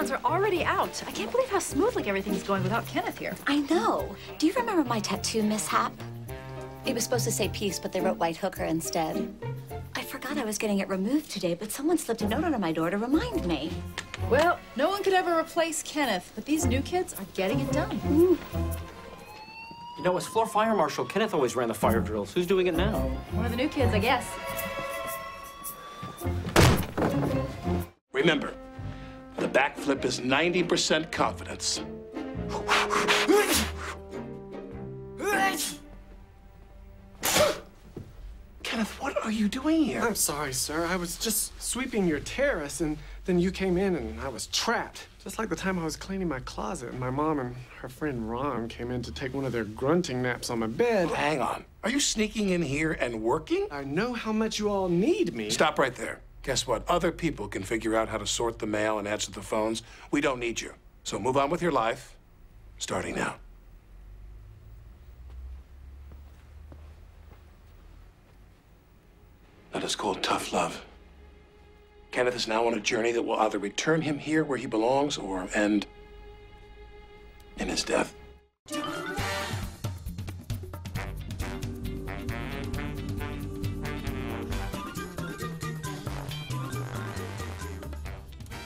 crayons are already out. I can't believe how smoothly everything's going without Kenneth here. I know. Do you remember my tattoo mishap? It was supposed to say peace, but they wrote white hooker instead. I forgot I was getting it removed today, but someone slipped a note under my door to remind me. Well, no one could ever replace Kenneth, but these new kids are getting it done. You know, as floor fire marshal, Kenneth always ran the fire drills. Who's doing it now? One of the new kids, I guess. Remember, the backflip is 90% confidence. Kenneth, what are you doing here? I'm sorry, sir. I was just sweeping your terrace, and then you came in, and I was trapped. Just like the time I was cleaning my closet, and my mom and her friend Ron came in to take one of their grunting naps on my bed. Hang on. Are you sneaking in here and working? I know how much you all need me. Stop right there. Guess what? Other people can figure out how to sort the mail and answer the phones. We don't need you. So move on with your life, starting now. That is called tough love. Kenneth is now on a journey that will either return him here where he belongs or end in his death.